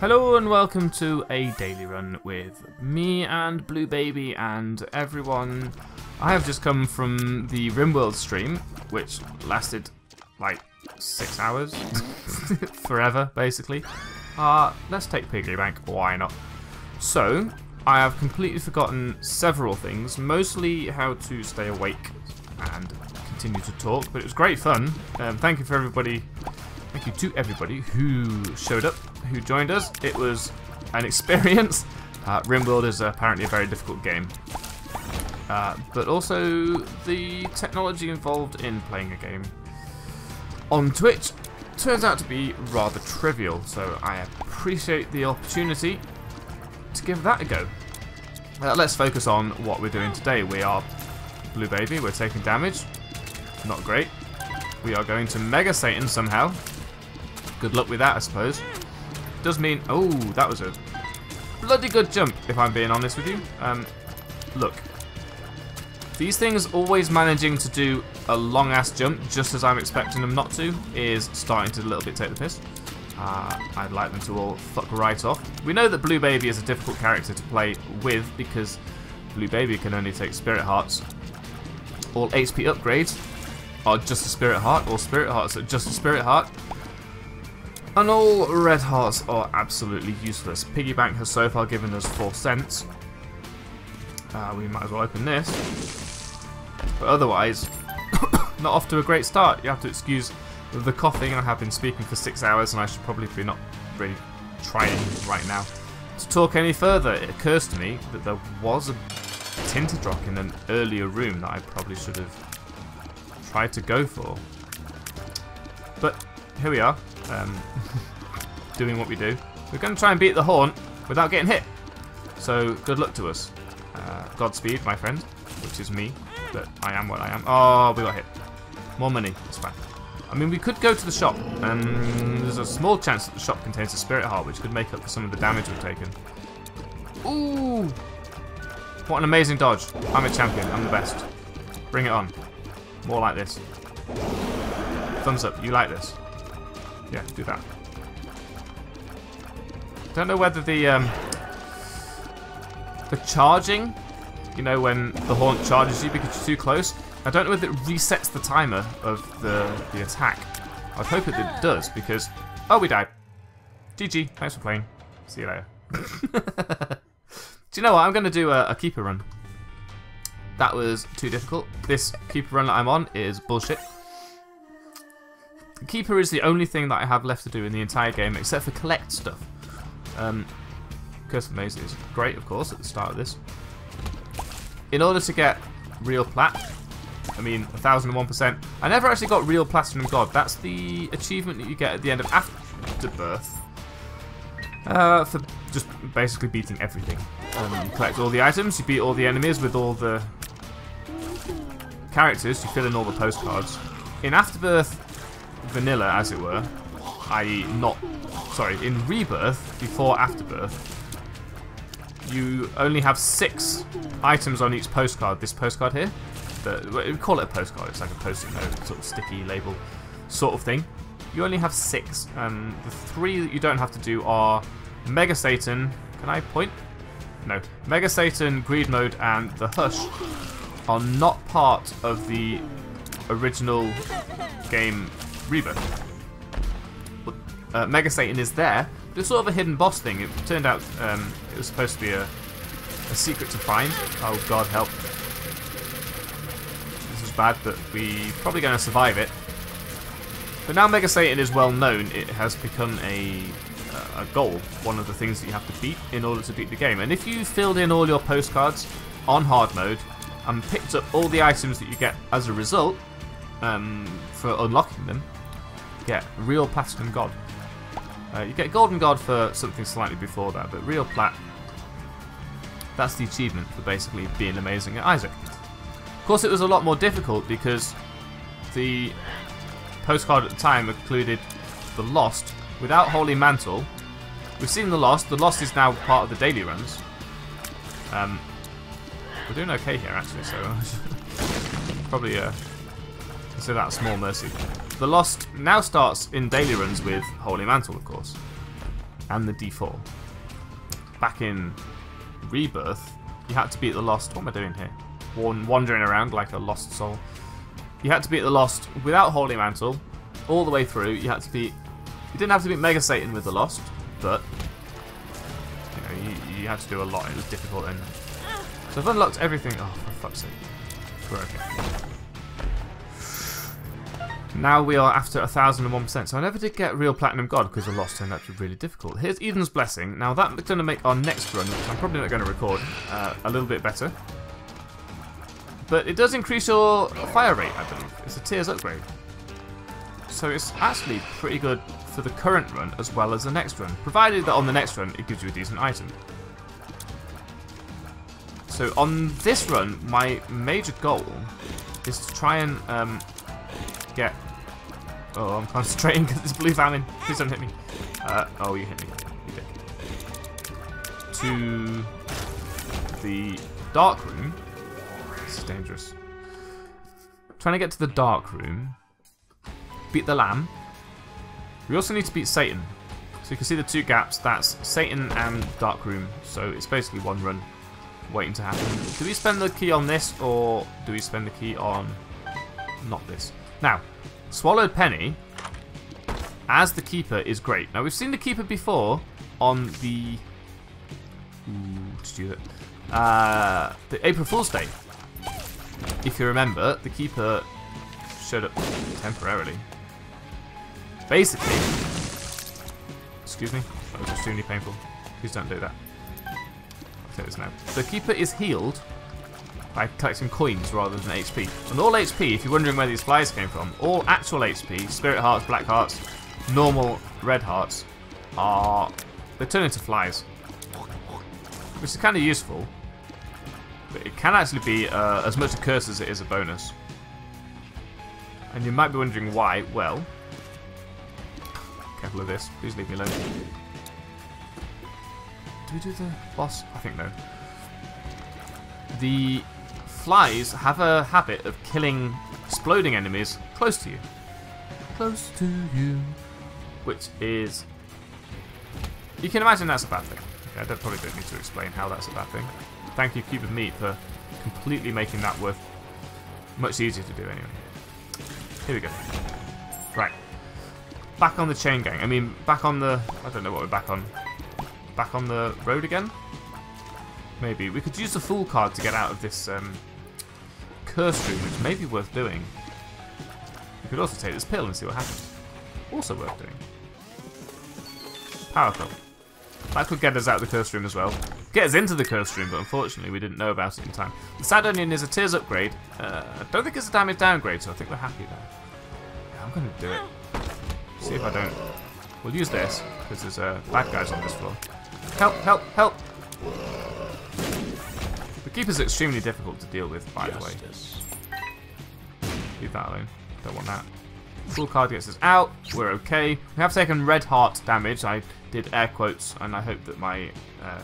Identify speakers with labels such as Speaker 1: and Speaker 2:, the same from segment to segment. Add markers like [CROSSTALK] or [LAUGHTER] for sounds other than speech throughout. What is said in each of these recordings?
Speaker 1: Hello and welcome to a daily run with me and Blue Baby and everyone. I have just come from the RimWorld stream, which lasted like six hours, [LAUGHS] forever basically. Uh, let's take Piggy Bank, why not? So, I have completely forgotten several things, mostly how to stay awake and continue to talk, but it was great fun. Um, thank you for everybody Thank you to everybody who showed up, who joined us. It was an experience. [LAUGHS] Uh, RimWorld is apparently a very difficult game. Uh, but also the technology involved in playing a game on Twitch turns out to be rather trivial, so I appreciate the opportunity to give that a go. Uh, let's focus on what we're doing today. We are Blue Baby, we're taking damage. Not great. We are going to Mega Satan somehow. Good luck with that, I suppose. Does mean... Oh, that was a bloody good jump, if I'm being honest with you. Um, look. These things always managing to do a long-ass jump, just as I'm expecting them not to, is starting to a little bit take the piss. Uh, I'd like them to all fuck right off. We know that Blue Baby is a difficult character to play with, because Blue Baby can only take Spirit Hearts. All HP upgrades are just a Spirit Heart, all Spirit Hearts are just a Spirit Heart. And all red hearts are absolutely useless. Piggy Bank has so far given us 4 cents. Uh, we might as well open this. But otherwise, [COUGHS] not off to a great start. You have to excuse the coughing. I have been speaking for 6 hours and I should probably be not really trying right now to talk any further. It occurs to me that there was a tinted rock in an earlier room that I probably should have tried to go for. But here we are um, [LAUGHS] doing what we do. We're going to try and beat the Haunt without getting hit. So good luck to us. Uh, Godspeed, my friend, which is me, but I am what I am. Oh, we got hit. More money, it's fine. I mean, we could go to the shop, and there's a small chance that the shop contains a Spirit Heart, which could make up for some of the damage we've taken. Ooh! What an amazing dodge. I'm a champion, I'm the best. Bring it on. More like this. Thumbs up, you like this. Yeah, do that. Don't know whether the um, the charging, you know, when the haunt charges you because you're too close. I don't know whether it resets the timer of the the attack. I hope it does because oh, we died. GG. Thanks for playing. See you later. [LAUGHS] do you know what? I'm going to do a, a keeper run. That was too difficult. This keeper run that I'm on is bullshit. Keeper is the only thing that I have left to do in the entire game, except for collect stuff. Um, Curse of Maze is great, of course, at the start of this. In order to get Real Plat, I mean, 1001%, I never actually got Real Platinum God. That's the achievement that you get at the end of Afterbirth. Uh, for just basically beating everything. Um, you collect all the items, you beat all the enemies with all the characters, you fill in all the postcards. In Afterbirth, vanilla, as it were, i.e. not, sorry, in Rebirth, before Afterbirth, you only have six items on each postcard. This postcard here, the, we call it a postcard, it's like a post-it note, sort of sticky label sort of thing. You only have six, and the three that you don't have to do are Mega Satan, can I point? No. Mega Satan, Greed Mode, and the Hush are not part of the original game Rebirth. Uh, Mega Satan is there, but it's sort of a hidden boss thing. It turned out um, it was supposed to be a, a secret to find. Oh god, help. This is bad, but we're probably going to survive it. But now Mega Satan is well known, it has become a, a goal, one of the things that you have to beat in order to beat the game. And if you filled in all your postcards on hard mode and picked up all the items that you get as a result um, for unlocking them, get Real Platinum God. Uh, you get Golden God for something slightly before that, but Real Plat, that's the achievement for basically being amazing at Isaac. Of course, it was a lot more difficult because the postcard at the time included the Lost without Holy Mantle. We've seen the Lost. The Lost is now part of the daily runs. Um, we're doing okay here, actually, so [LAUGHS] probably uh, consider that a small mercy. The Lost now starts in daily runs with Holy Mantle, of course. and the D4. Back in Rebirth, you had to beat the Lost. What am I doing here? Wandering around like a lost soul. You had to beat the Lost without Holy Mantle, all the way through. You had to beat. You didn't have to beat Mega Satan with the Lost, but you know you, you had to do a lot. It was difficult, and so I've unlocked everything. Oh, for fuck's sake, we're okay. Now we are after 1001%. So I never did get real Platinum God because the Lost turned out to be really difficult. Here's Eden's Blessing. Now that's going to make our next run, which I'm probably not going to record, uh, a little bit better. But it does increase your fire rate, I believe. It's a Tears upgrade. So it's actually pretty good for the current run as well as the next run, provided that on the next run it gives you a decent item. So on this run, my major goal is to try and um, get Oh, I'm concentrating [LAUGHS] because it's blue famine. Please don't hit me. Uh, oh, you hit me. You did. To the dark room. This is dangerous. Trying to get to the dark room. Beat the lamb. We also need to beat Satan. So you can see the two gaps. That's Satan and dark room. So it's basically one run waiting to happen. Do we spend the key on this or do we spend the key on not this? Now, Swallowed Penny as the Keeper is great. Now, we've seen the Keeper before on the... Ooh, to do it. Uh, the April Fool's Day. If you remember, the Keeper showed up temporarily. Basically... Excuse me. That was extremely painful. Please don't do that. I'll take this now. The Keeper is healed by collecting coins rather than HP. And all HP, if you're wondering where these flies came from, all actual HP, spirit hearts, black hearts, normal red hearts, are they turn into flies, which is kind of useful. But it can actually be uh, as much a curse as it is a bonus. And you might be wondering why. Well, careful of this. Please leave me alone. Do we do the boss? I think no. The flies have a habit of killing exploding enemies close to you. Close to you. Which is... You can imagine that's a bad thing. I don't, probably don't need to explain how that's a bad thing. Thank you, Cube of Meat, for completely making that worth much easier to do anyway. Here we go. Right. Back on the chain gang. I mean, back on the... I don't know what we're back on. Back on the road again? Maybe. We could use the Fool card to get out of this um, curse room, which may be worth doing. We could also take this pill and see what happens. Also worth doing. Power pill. That could get us out of the curse room as well. Get us into the curse room, but unfortunately we didn't know about it in time. The Sad Onion is a tears upgrade. Uh, I don't think it's a damage downgrade, so I think we're happy there. Yeah, I'm going to do it. See if I don't... We'll use this, because there's uh, bad guys on this floor. Help, help, help! Keeper's extremely difficult to deal with, by Justice. the way. Leave that alone. Don't want that. Fool card gets us out. We're okay. We have taken red heart damage. I did air quotes, and I hope that my... Uh,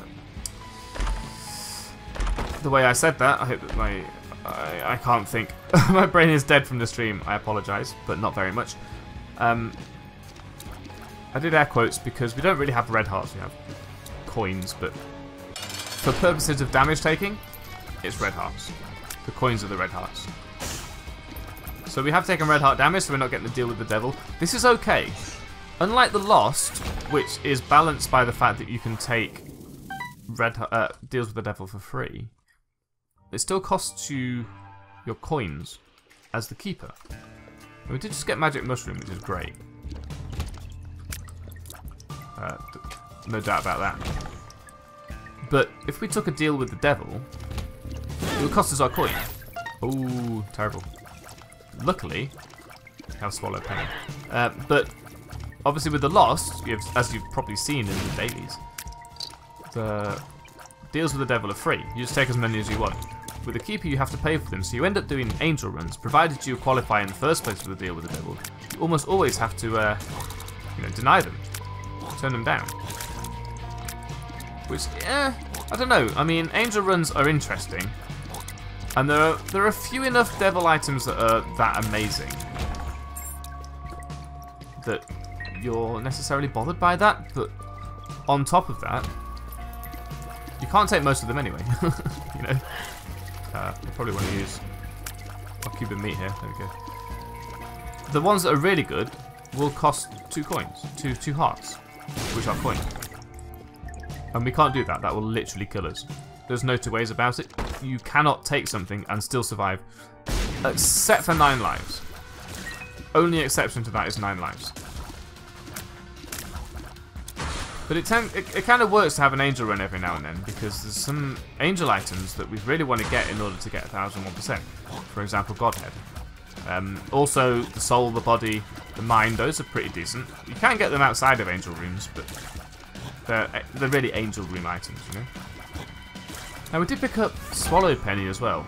Speaker 1: the way I said that, I hope that my... I, I can't think. [LAUGHS] my brain is dead from the stream. I apologise, but not very much. Um, I did air quotes because we don't really have red hearts. We have coins, but for purposes of damage taking, it's red hearts. The coins are the red hearts. So we have taken red heart damage, so we're not getting to deal with the devil. This is okay. Unlike the Lost, which is balanced by the fact that you can take red uh, deals with the devil for free, it still costs you your coins as the keeper. And we did just get magic mushroom, which is great. Uh, no doubt about that. But if we took a deal with the devil, it would cost us our coin. Oh, terrible. Luckily, I have swallowed penny. Uh, but obviously with the Lost, as you've probably seen in the dailies, the deals with the devil are free. You just take as many as you want. With the Keeper, you have to pay for them, so you end up doing angel runs. Provided you qualify in the first place for the deal with the devil, you almost always have to, uh, you know, deny them, turn them down. Which, eh, I don't know. I mean, angel runs are interesting, and there are there are few enough devil items that are that amazing that you're necessarily bothered by that, but on top of that, you can't take most of them anyway. [LAUGHS] you know, uh, I probably want to use our Cube of Meat here. There we go. The ones that are really good will cost two coins, two two hearts, which are coins. And we can't do that. That will literally kill us. There's no two ways about it. You cannot take something and still survive, except for nine lives. Only exception to that is nine lives. But it, it, it kind of works to have an angel run every now and then because there's some angel items that we really want to get in order to get 1001%. For example, Godhead. Um, also, the soul, the body, the mind, those are pretty decent. You can get them outside of angel rooms, but they're, they're really angel room items, you know? Now, we did pick up Swallow Penny as well,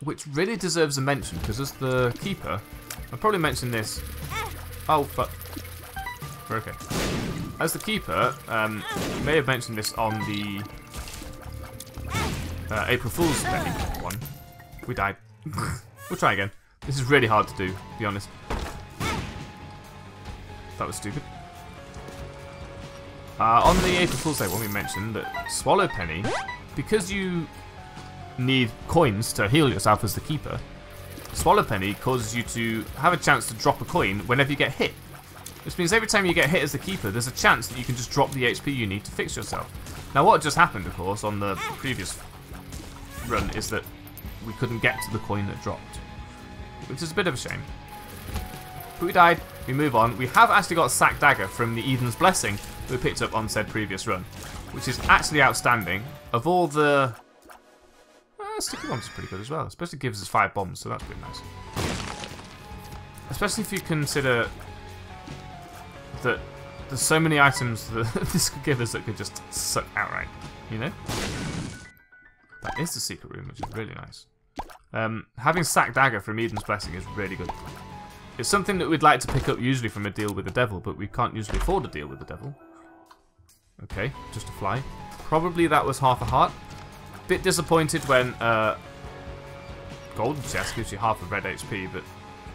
Speaker 1: which really deserves a mention because as the keeper, I'll probably mention this. Oh, fuck. We're okay. As the keeper, um, may have mentioned this on the uh, April Fool's Day one. We died. [LAUGHS] we'll try again. This is really hard to do, to be honest. That was stupid. Uh, on the April Fool's Day one, we mentioned that Swallow Penny, because you need coins to heal yourself as the keeper, Swallow Penny causes you to have a chance to drop a coin whenever you get hit. Which means every time you get hit as the keeper, there's a chance that you can just drop the HP you need to fix yourself. Now what just happened, of course, on the previous run is that we couldn't get to the coin that dropped. Which is a bit of a shame. But we died, we move on. We have actually got Sack Dagger from the Eden's Blessing we picked up on said previous run. Which is actually outstanding. Of all the... Uh, sticky bombs is pretty good as well. Especially gives us five bombs, so that's pretty nice. Especially if you consider that there's so many items [LAUGHS] that this could give us that could just suck outright, you know? That is the secret room, which is really nice. Um, having Sack Dagger from Eden's Blessing is really good. It's something that we'd like to pick up usually from a deal with the devil, but we can't usually afford a deal with the devil. Okay, just a fly. Probably that was half a heart. Bit disappointed when uh, Golden Chest gives you half a red HP, but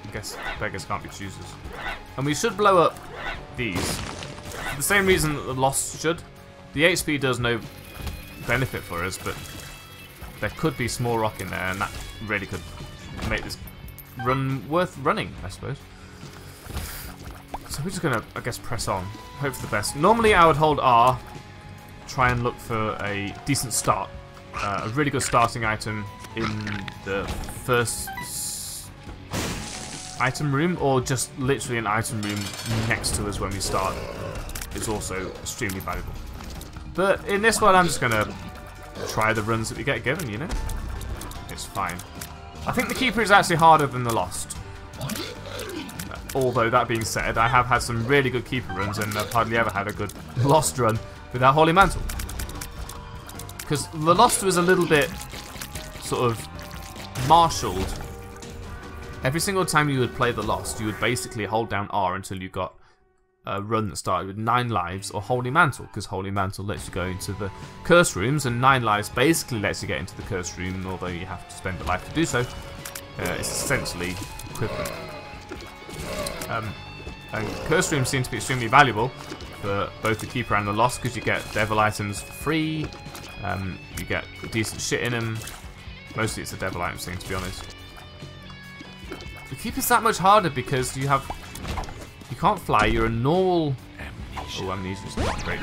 Speaker 1: I guess beggars can't be choosers. And we should blow up these. For the same reason that the Lost should. The HP does no benefit for us, but there could be small rock in there, and that really could make this run worth running, I suppose. So we're just gonna, I guess, press on. Hope for the best. Normally I would hold R, try and look for a decent start. Uh, a really good starting item in the first item room or just literally an item room next to us when we start is also extremely valuable. But in this one I'm just going to try the runs that we get given, you know? It's fine. I think the Keeper is actually harder than the Lost. Although, that being said, I have had some really good Keeper runs and I've hardly ever had a good [LAUGHS] Lost run without Holy Mantle. Because the Lost was a little bit sort of marshalled Every single time you would play the Lost, you would basically hold down R until you got a run that started with 9 lives or Holy Mantle, because Holy Mantle lets you go into the Curse Rooms, and 9 lives basically lets you get into the Curse Room, although you have to spend a life to do so. Uh, it's essentially equivalent. Um, and Curse Rooms seem to be extremely valuable for both the Keeper and the Lost, because you get Devil items for free, um, you get decent shit in them. Mostly it's the Devil items thing, to be honest. The keeper's that much harder because you have... You can't fly, you're a normal... Oh, amnesia's not great.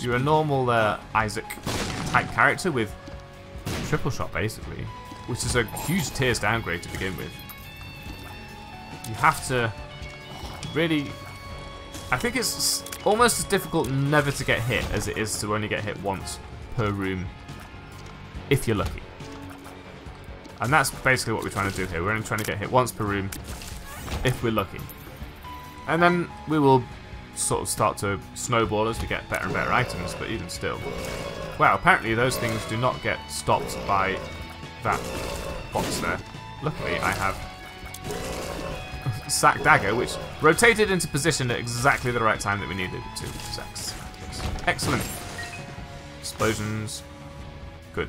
Speaker 1: You're a normal uh, Isaac type character with triple shot, basically. Which is a huge tears downgrade to begin with. You have to really... I think it's almost as difficult never to get hit as it is to only get hit once per room. If you're lucky. And that's basically what we're trying to do here. We're only trying to get hit once per room, if we're lucky. And then we will sort of start to snowball as we get better and better items, but even still. Well, apparently those things do not get stopped by that box there. Luckily, I have Sack Dagger, which rotated into position at exactly the right time that we needed it to, which excellent. Explosions. Good.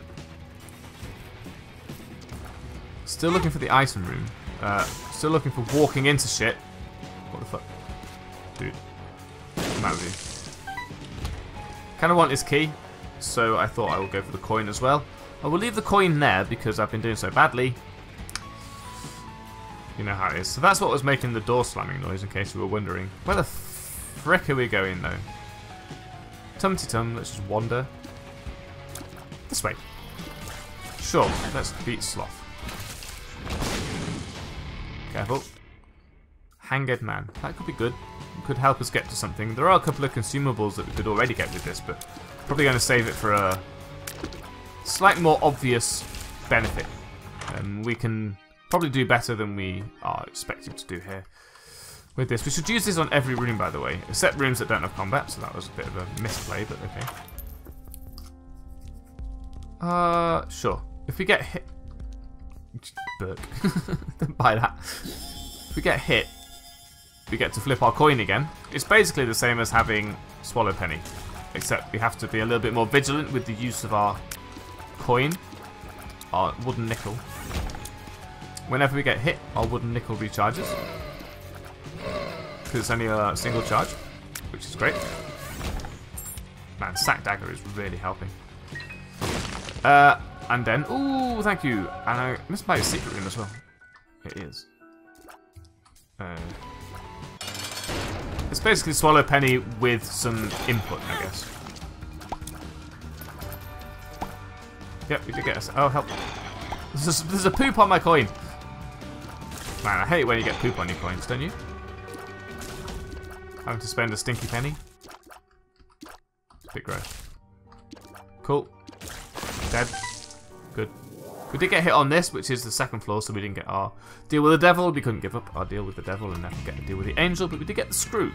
Speaker 1: Still looking for the item room. Uh, still looking for walking into shit. What the fuck? Dude. Come out of Kind of want his key, so I thought I will go for the coin as well. I will leave the coin there because I've been doing so badly. You know how it is. So that's what was making the door slamming noise, in case you were wondering. Where the frick are we going, though? Tum-ti-tum, let's just wander. This way. Sure, let's beat Sloth. Careful. Hanged Man. That could be good. It could help us get to something. There are a couple of consumables that we could already get with this, but probably going to save it for a slightly more obvious benefit. Um, we can probably do better than we are expecting to do here with this. We should use this on every room, by the way, except rooms that don't have combat, so that was a bit of a misplay, but okay. Uh, sure. If we get hit... Burk. Don't [LAUGHS] buy that. If we get hit, we get to flip our coin again. It's basically the same as having Swallow Penny, except we have to be a little bit more vigilant with the use of our coin, our wooden nickel. Whenever we get hit, our wooden nickel recharges. Because it's only a single charge, which is great. Man, Sack Dagger is really helping. Uh, and then, ooh, thank you. And I missed my secret room as well. It is. Uh, it's basically Swallow Penny with some input, I guess. Yep, we did get us. Oh, help. There's a poop on my coin. Man, I hate when you get poop on your coins, don't you? Having to spend a stinky penny. It's a bit gross. Cool. Dead. Good. We did get hit on this, which is the second floor, so we didn't get our deal with the devil. We couldn't give up our deal with the devil and never get to deal with the angel, but we did get the screw.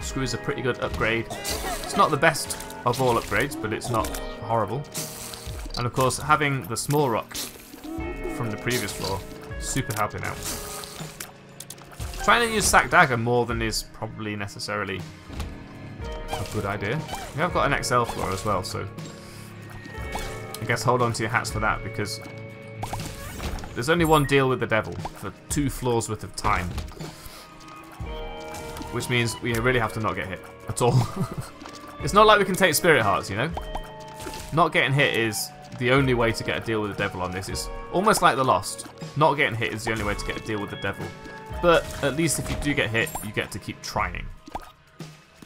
Speaker 1: Screw is a pretty good upgrade. It's not the best of all upgrades, but it's not horrible. And of course, having the small rock from the previous floor, super helping out. Trying to use Sack Dagger more than is probably necessarily a good idea. We have got an XL floor as well, so I guess hold on to your hats for that because there's only one deal with the devil for two floors worth of time. Which means we really have to not get hit at all. [LAUGHS] it's not like we can take spirit hearts, you know? Not getting hit is the only way to get a deal with the devil on this. It's almost like the Lost. Not getting hit is the only way to get a deal with the devil. But at least if you do get hit, you get to keep trying.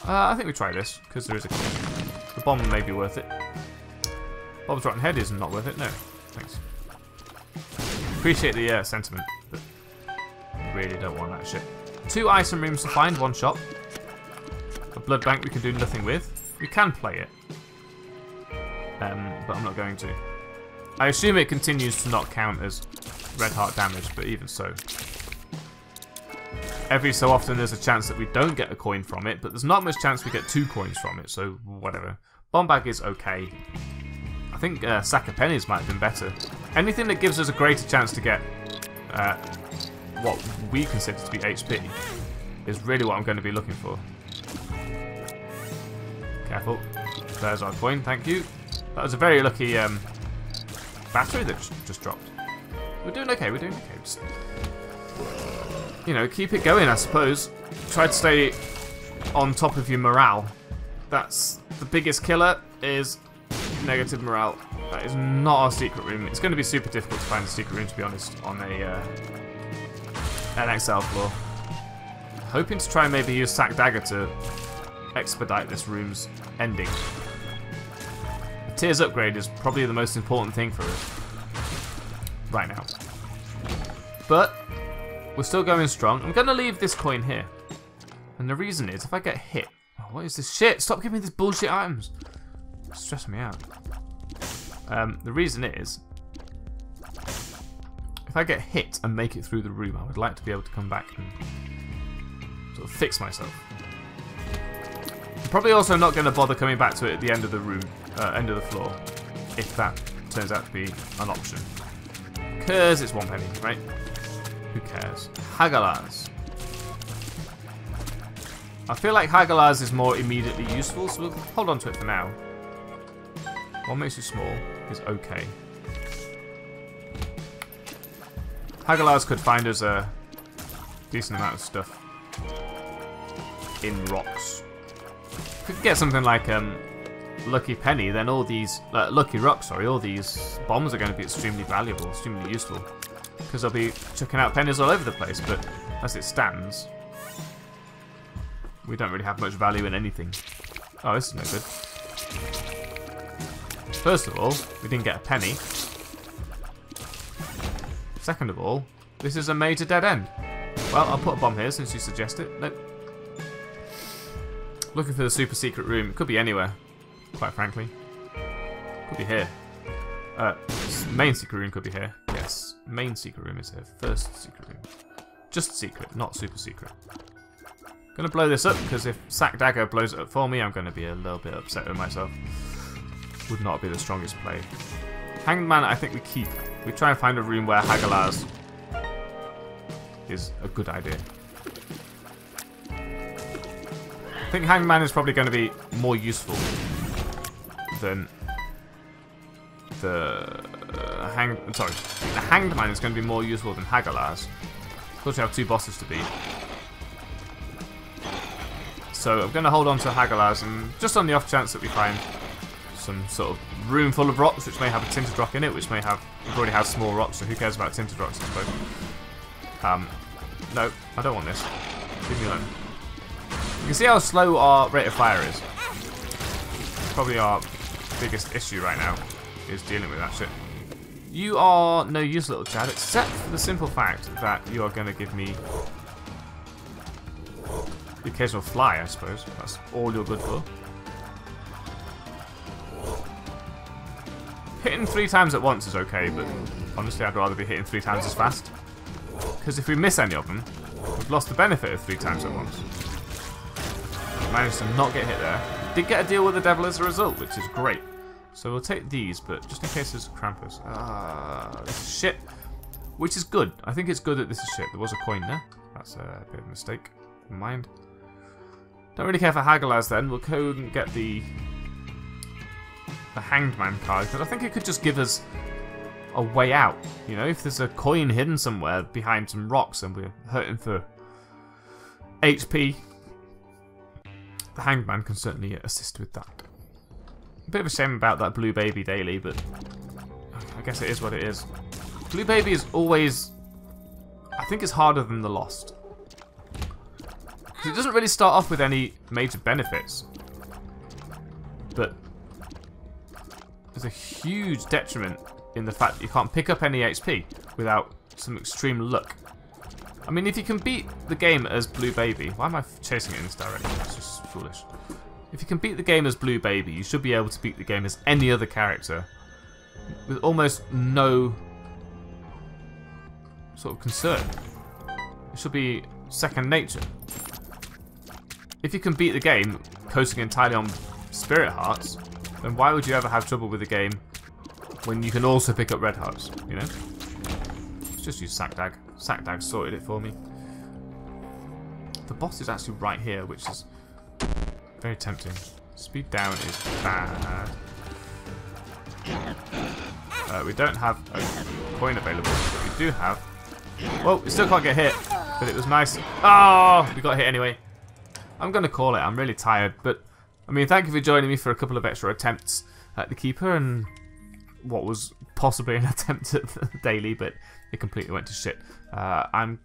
Speaker 1: Uh, I think we try this, because there is a... The bomb may be worth it. Bob's Rotten Head is not worth it, no. Thanks. Appreciate the uh, sentiment, but really don't want that shit. Two item rooms to find, one shop. A blood bank we can do nothing with. We can play it. Um, but I'm not going to. I assume it continues to not count as red heart damage, but even so. Every so often there's a chance that we don't get a coin from it, but there's not much chance we get two coins from it, so whatever. Bomb bag is okay I think uh, Sack of Pennies might have been better. Anything that gives us a greater chance to get uh, what we consider to be HP is really what I'm going to be looking for. Careful. There's our coin, thank you. That was a very lucky um, battery that just dropped. We're doing okay, we're doing okay. Just, you know, keep it going, I suppose. Try to stay on top of your morale. That's the biggest killer is negative morale. That is not our secret room. It's going to be super difficult to find the secret room, to be honest, on a uh, an XL floor. Hoping to try and maybe use Sack Dagger to expedite this room's ending. Tears upgrade is probably the most important thing for us right now. But we're still going strong. I'm going to leave this coin here. And the reason is, if I get hit... Oh, what is this shit? Stop giving me these bullshit items stressing me out. Um, the reason is, if I get hit and make it through the room, I would like to be able to come back and sort of fix myself. I'm probably also not going to bother coming back to it at the end of the room, uh, end of the floor, if that turns out to be an option. Because it's one penny, right? Who cares? Hagalaz. I feel like Hagalaz is more immediately useful, so we'll hold on to it for now. What makes you small is okay. Hagalaz could find us a decent amount of stuff in rocks. Could get something like um, lucky penny, then all these uh, lucky rock, sorry, all these bombs are going to be extremely valuable, extremely useful, because I'll be chucking out pennies all over the place. But as it stands, we don't really have much value in anything. Oh, this is no good. First of all, we didn't get a penny. Second of all, this is a major dead end. Well, I'll put a bomb here since you suggest it. Nope. Looking for the super secret room. It could be anywhere, quite frankly. Could be here. Uh, main secret room could be here. Yes, main secret room is here. First secret room. Just secret, not super secret. Gonna blow this up, because if Sack Dagger blows it up for me, I'm gonna be a little bit upset with myself. Would not be the strongest play. Hanged Man, I think we keep. We try and find a room where Hagalaz is a good idea. I think Hangman is probably going to be more useful than the uh, hang. Sorry, the Hanged Man is going to be more useful than Hagalaz. Of course, we have two bosses to beat. So I'm going to hold on to Hagalaz, and just on the off chance that we find some sort of room full of rocks, which may have a tinted rock in it, which may have already had small rocks, so who cares about tinted rocks? I suppose. Um, no, I don't want this. Leave me alone. You can see how slow our rate of fire is. Probably our biggest issue right now is dealing with that shit. You are no use, little Chad, except for the simple fact that you are going to give me the occasional fly, I suppose. That's all you're good for. Hitting three times at once is okay, but honestly I'd rather be hitting three times as fast. Because if we miss any of them, we've lost the benefit of three times at once. Managed to not get hit there. Did get a deal with the devil as a result, which is great. So we'll take these, but just in case there's Krampus. Ah, this is shit. Which is good. I think it's good that this is shit. There was a coin there. That's a bit of a mistake. Never mind. Don't really care for Hagalaz then. We'll go and get the the Hanged Man card, because I think it could just give us a way out. You know, if there's a coin hidden somewhere behind some rocks and we're hurting for HP, the Hangman can certainly assist with that. A bit of a shame about that Blue Baby daily, but I guess it is what it is. Blue Baby is always... I think it's harder than the Lost. It doesn't really start off with any major benefits. But there's a huge detriment in the fact that you can't pick up any HP without some extreme luck. I mean, if you can beat the game as Blue Baby... Why am I chasing it in this direction? It's just foolish. If you can beat the game as Blue Baby, you should be able to beat the game as any other character with almost no sort of concern. It should be second nature. If you can beat the game coasting entirely on Spirit Hearts, then why would you ever have trouble with the game when you can also pick up red hearts, you know? Let's just use Sackdag. Sackdag sorted it for me. The boss is actually right here, which is very tempting. Speed down is bad. Uh, we don't have a coin available. But we do have... Well, we still can't get hit, but it was nice. Oh, we got hit anyway. I'm going to call it. I'm really tired, but... I mean, thank you for joining me for a couple of extra attempts at the Keeper, and what was possibly an [LAUGHS] attempt at [LAUGHS] daily, but it completely went to shit. Uh, I'm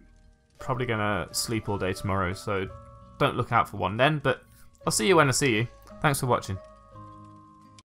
Speaker 1: probably going to sleep all day tomorrow, so don't look out for one then, but I'll see you when I see you. Thanks for watching.